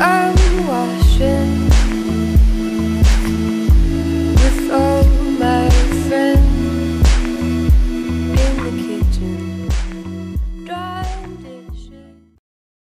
Oh. will.